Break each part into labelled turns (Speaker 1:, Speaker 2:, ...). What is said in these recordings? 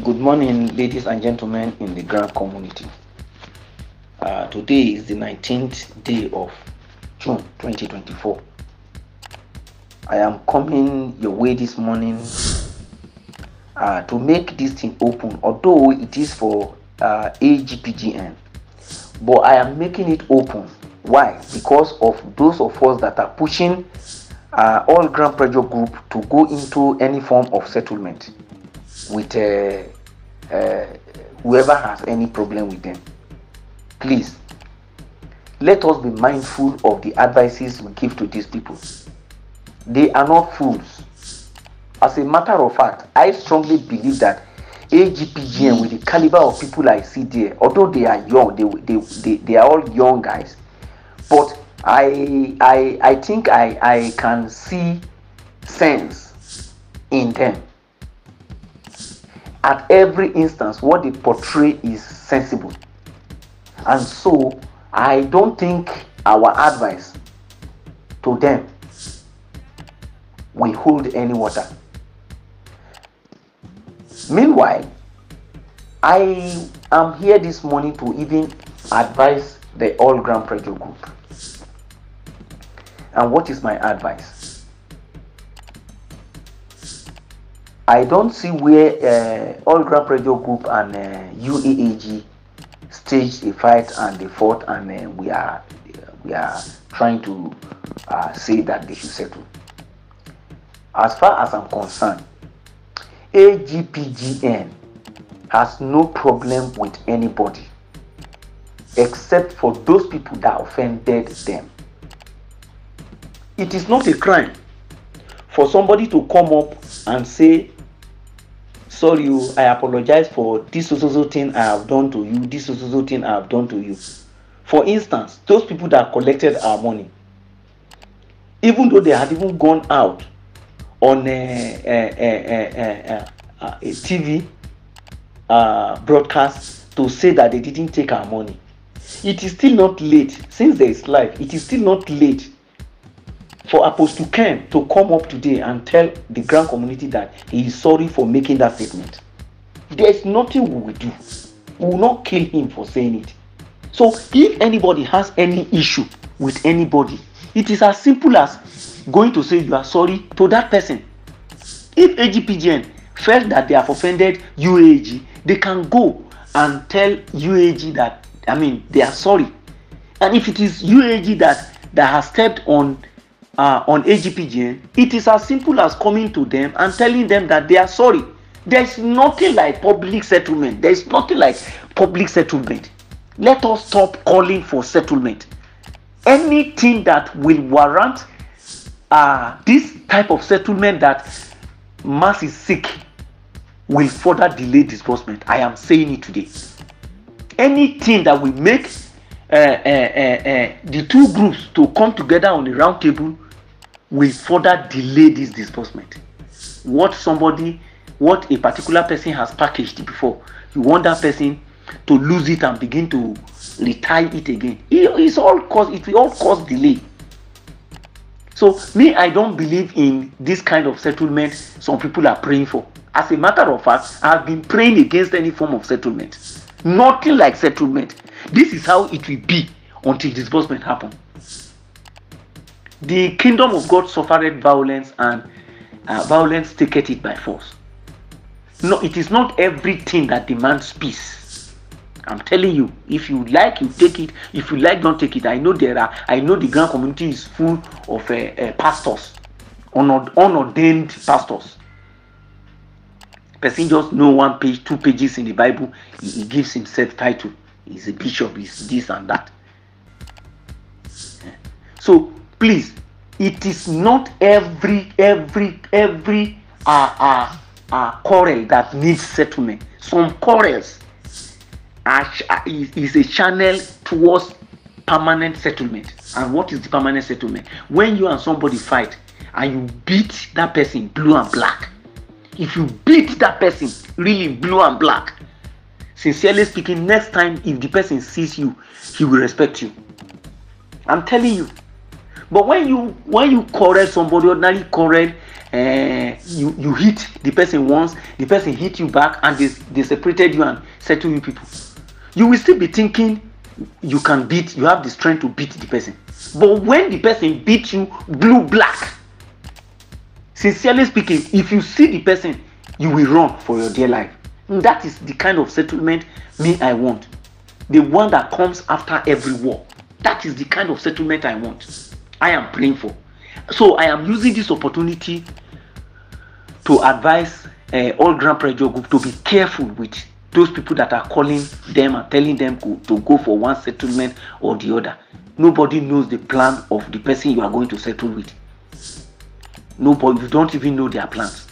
Speaker 1: Good morning, ladies and gentlemen in the grand community. Uh, today is the 19th day of June 2024. I am coming your way this morning uh, to make this thing open, although it is for uh, AGPGN, but I am making it open. Why? Because of those of us that are pushing uh, all Grant Pressure Group to go into any form of settlement with uh, uh, whoever has any problem with them. Please, let us be mindful of the advices we give to these people. They are not fools. As a matter of fact, I strongly believe that AGPGN, with the caliber of people I see there, although they are young, they, they, they, they are all young guys, but I, I, I think I, I can see sense in them. At every instance, what they portray is sensible. And so, I don't think our advice to them will hold any water. Meanwhile, I am here this morning to even advise the All Grant Pressure Group. And what is my advice? I don't see where uh, All Grant Pressure Group and uh, UAAG staged a fight and they fought, and uh, we are we are trying to uh, say that they should settle. As far as I'm concerned, AGPGN has no problem with anybody except for those people that offended them. It is not a crime for somebody to come up and say, Sorry, you, I apologize for this social thing I have done to you, this social thing I have done to you. For instance, those people that collected our money, even though they had even gone out on a, a, a, a TV uh, broadcast to say that they didn't take our money, it is still not late. Since there is life, it is still not late for Apostle Ken to come up today and tell the grand community that he is sorry for making that statement. There is nothing we will do. We will not kill him for saying it. So if anybody has any issue with anybody, it is as simple as going to say you are sorry to that person. If AGPGN felt that they have offended UAG, they can go and tell UAG that I mean they are sorry. And if it is UAG that that has stepped on uh, on AGPGN, it is as simple as coming to them and telling them that they are sorry. There is nothing like public settlement. There is nothing like public settlement. Let us stop calling for settlement. Anything that will warrant uh, this type of settlement that mass is sick will further delay disbursement. I am saying it today. Anything that will make uh, uh, uh, the two groups to come together on the round table will further delay this disbursement. What somebody, what a particular person has packaged before, you want that person to lose it and begin to retire it again. It, it's all cause it will all cause delay. So me, I don't believe in this kind of settlement some people are praying for. As a matter of fact, I've been praying against any form of settlement. Nothing like settlement. This is how it will be until disbursement happen. The kingdom of God suffered violence and uh, violence taketh it by force. No, it is not everything that demands peace. I'm telling you, if you like, you take it. If you like, don't take it. I know there are. I know the grand community is full of uh, uh, pastors, unord- unordained pastors. Person just know one page, two pages in the Bible. He gives himself title. He's a bishop. He's this and that. So please, it is not every every every uh, uh, uh, quarrel that needs settlement. Some quarrels are, is, is a channel towards permanent settlement. And what is the permanent settlement? When you and somebody fight and you beat that person blue and black. If you beat that person really blue and black, sincerely speaking, next time if the person sees you, he will respect you. I'm telling you. But when you when you correct somebody, ordinary correct, uh, you you hit the person once the person hit you back and they they separated you and settle you people you will still be thinking you can beat you have the strength to beat the person but when the person beat you blue black sincerely speaking if you see the person you will run for your dear life that is the kind of settlement me i want. The one that comes after every war. That is the kind of settlement i want. I am praying for. So i am using this opportunity to advise uh, all grant pressure group to be careful with those people that are calling them and telling them go, to go for one settlement or the other. Nobody knows the plan of the person you are going to settle with. Nobody you don't even know their plans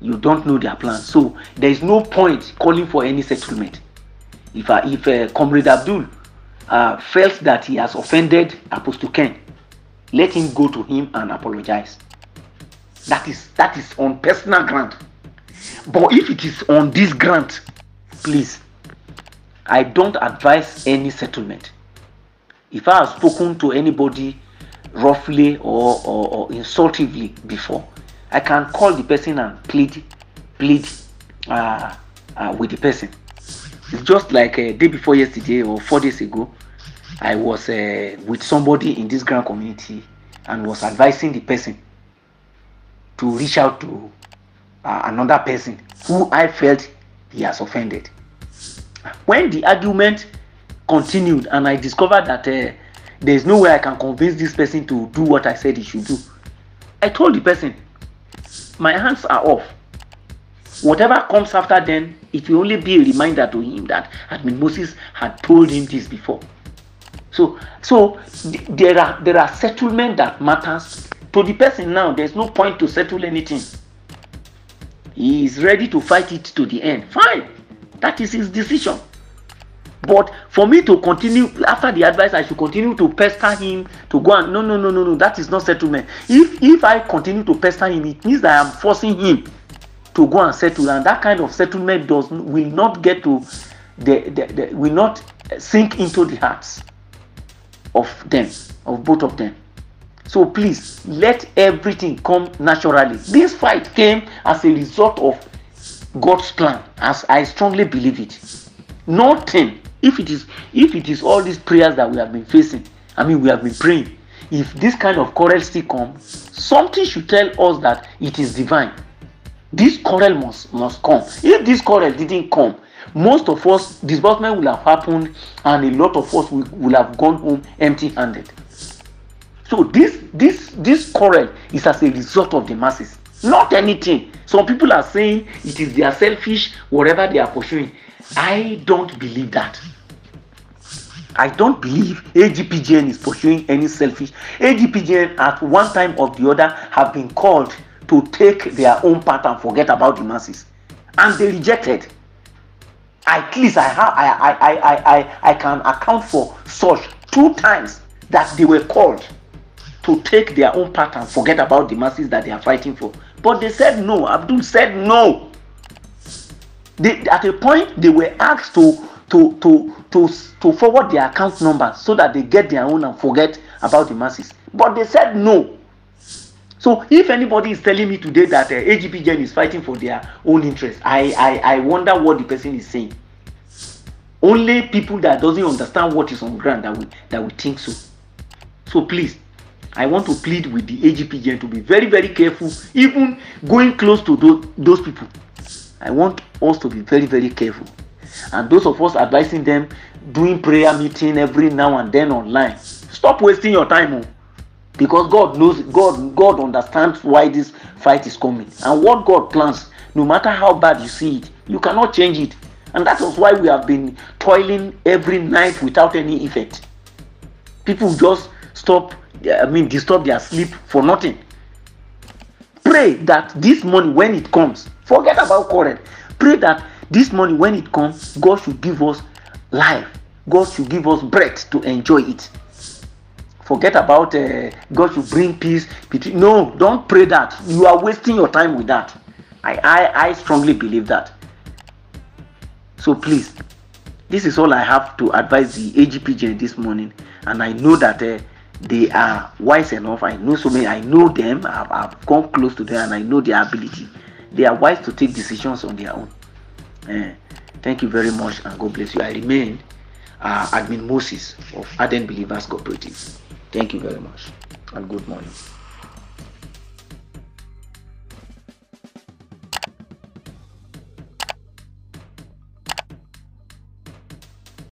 Speaker 1: you don't know their plans. So there is no point calling for any settlement. If uh, if uh, comrade abdul uh, felt that he has offended apostle ken let him go to him and apologize. That is that is on personal ground. But if it is on this grant please i don't advise any settlement. If i have spoken to anybody roughly or, or, or insultively before i can call the person and plead plead uh, uh, with the person it's just like a day before yesterday or four days ago i was uh, with somebody in this grand community and was advising the person to reach out to uh, another person who I felt he has offended. When the argument continued and I discovered that uh, there is no way I can convince this person to do what I said he should do, I told the person, my hands are off. Whatever comes after then, it will only be a reminder to him that admin Moses had told him this before. So, so th- there are there are settlement that matters to the person now. There's no point to settle anything he is ready to fight it to the end fine that is his decision but for me to continue after the advice i should continue to pester him to go and no no no no no that is not settlement if if i continue to pester him it means that i am forcing him to go and settle and that kind of settlement does will not get to the, the, the will not sink into the hearts of them of both of them so please let everything come naturally. This fight came as a result of God's plan, as I strongly believe it. Nothing. If it is if it is all these prayers that we have been facing, I mean we have been praying. If this kind of quarrel still comes, something should tell us that it is divine. This quarrel must must come. If this quarrel didn't come, most of us disbursement will have happened and a lot of us will, will have gone home empty-handed. So this this this quarrel is as a result of the masses, not anything. Some people are saying it is their selfish, whatever they are pursuing. I don't believe that. I don't believe AGPGN is pursuing any selfish. AGPGN at one time or the other have been called to take their own part and forget about the masses, and they rejected. At least I have I I I I I, can account for such two times that they were called to take their own part and forget about the masses that they are fighting for. But they said no. Abdul said no. They, at a point, they were asked to, to, to, to, to forward their account numbers so that they get their own and forget about the masses. But they said no. So if anybody is telling me today that uh, AGPGN is fighting for their own interest, I, I, I wonder what the person is saying. Only people that doesn't understand what is on ground that we that we think so. So please, I want to plead with the AGPGN to be very, very careful, even going close to those, those people. I want us to be very, very careful. And those of us advising them doing prayer meeting every now and then online, stop wasting your time. Oh, because God knows, God, God understands why this fight is coming and what God plans. No matter how bad you see it, you cannot change it. And that is why we have been toiling every night without any effect. People just stop I mean, disturb their sleep for nothing. Pray that this money, when it comes, forget about current. Pray that this money, when it comes, God should give us life. God should give us breath to enjoy it. Forget about uh, God should bring peace between. No, don't pray that. You are wasting your time with that. I, I, I strongly believe that. So please, this is all I have to advise the AGPJ this morning, and I know that. Uh, they are wise enough. I know so many. I know them. I've, I've gone close to them, and I know their ability. They are wise to take decisions on their own. Uh, thank you very much, and God bless you. I remain uh, Admin Moses of Ardent Believers Cooperative. Thank you very much, and good morning.